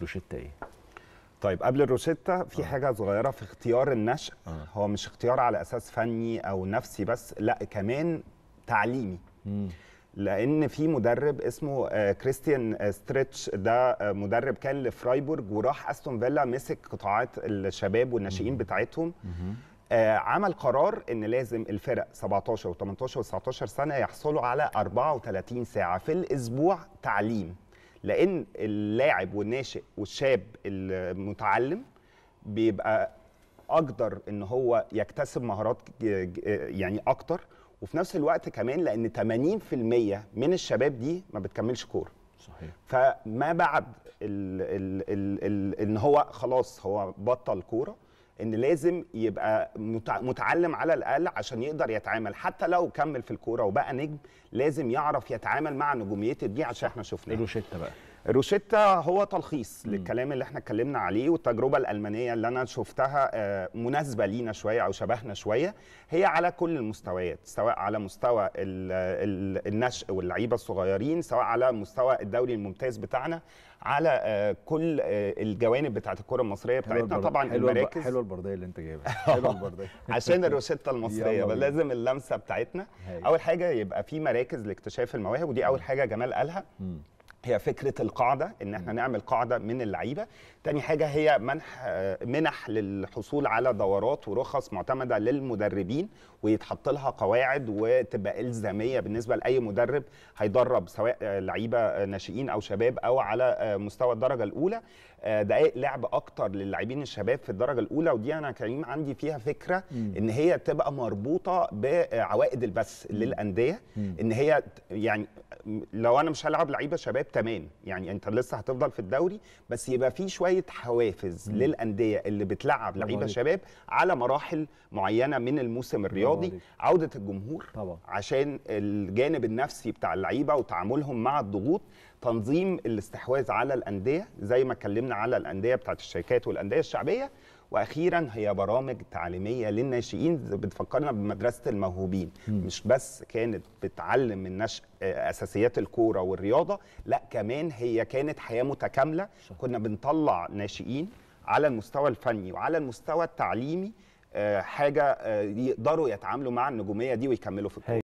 روشتة إيه؟ طيب قبل الروشتة في حاجة صغيرة في اختيار النشء آه. هو مش اختيار على أساس فني أو نفسي بس لأ كمان تعليمي. مم. لأن في مدرب اسمه آه، كريستيان آه، ستريتش. ده آه، مدرب كان لفرايبورج وراح أستون فيلا مسك قطاعات الشباب والناشئين بتاعتهم. آه، عمل قرار إن لازم الفرق 17 و18 و19 سنة يحصلوا على 34 ساعة في الأسبوع تعليم. لأن اللاعب والناشئ والشاب المتعلم بيبقى أقدر إن هو يكتسب مهارات يعني أكتر وفي نفس الوقت كمان لأن 80% من الشباب دي ما بتكملش كورة. صحيح. فما بعد ال ال ال ال إن هو خلاص هو بطل كورة إن لازم يبقى متع- متعلم على الأقل عشان يقدر يتعامل. حتى لو كمل في الكورة وبقى نجم لازم يعرف يتعامل مع نجوميته دي عشان إحنا شفناها الروشيتا بقى. روشيتا هو تلخيص للكلام اللي إحنا اتكلمنا عليه والتجربة الألمانية اللي أنا شفتها آه، مناسبة لينا شوية أو شبهنا شوية. هي على كل المستويات سواء على مستوى ال- ال- النشء واللعيبة الصغيرين سواء على مستوى الدوري الممتاز بتاعنا على آه، كل آه، الجوانب بتاعت الكرة المصرية بتاعتنا طبعا الب- المراكز حلوة البرديه اللي انت جايبها. حلوة البرديه عشان الروشيتا المصرية. لازم اللمسة بتاعتنا. هاي. أول حاجة يبقى في مراكز لاكتشاف المواهب ودي أول حاجة جمال قالها. مم. هي فكرة القاعدة إن إحنا نعمل قاعدة من اللعيبة. تاني حاجة هي منح منح للحصول على دورات ورخص معتمدة للمدربين ويتحط لها قواعد وتبقى إلزامية بالنسبة لأي مدرب هيدرب سواء لعيبة ناشئين أو شباب أو على مستوى الدرجة الأولى. آه، دقائق لعب أكتر للاعبين الشباب في الدرجة الأولى. ودي أنا كريم عندي فيها فكرة إن هي تبقى مربوطة بعوائد البث للأندية. إن هي يعني لو أنا مش هلعب لعيبة شباب تمام يعني انت لسه هتفضل في الدوري بس يبقى في شوية حوافز للأندية اللي بتلعب لعيبة. شباب على مراحل معينة من الموسم الرياضي. عودة الجمهور طبعا. عشان الجانب النفسي بتاع اللعيبة وتعاملهم مع الضغوط تنظيم الاستحواذ على الأندية زي ما اتكلمنا على الأندية بتاعت الشركات والأندية الشعبية وأخيرا هي برامج تعليمية للناشئين بتفكرنا بمدرسة الموهوبين. مش بس كانت بتعلم من آه، أساسيات الكورة والرياضة لا كمان هي كانت حياة متكاملة. كنا بنطلع ناشئين على المستوى الفني وعلى المستوى التعليمي آه، حاجة آه، يقدروا يتعاملوا مع النجومية دي ويكملوا في الكورة.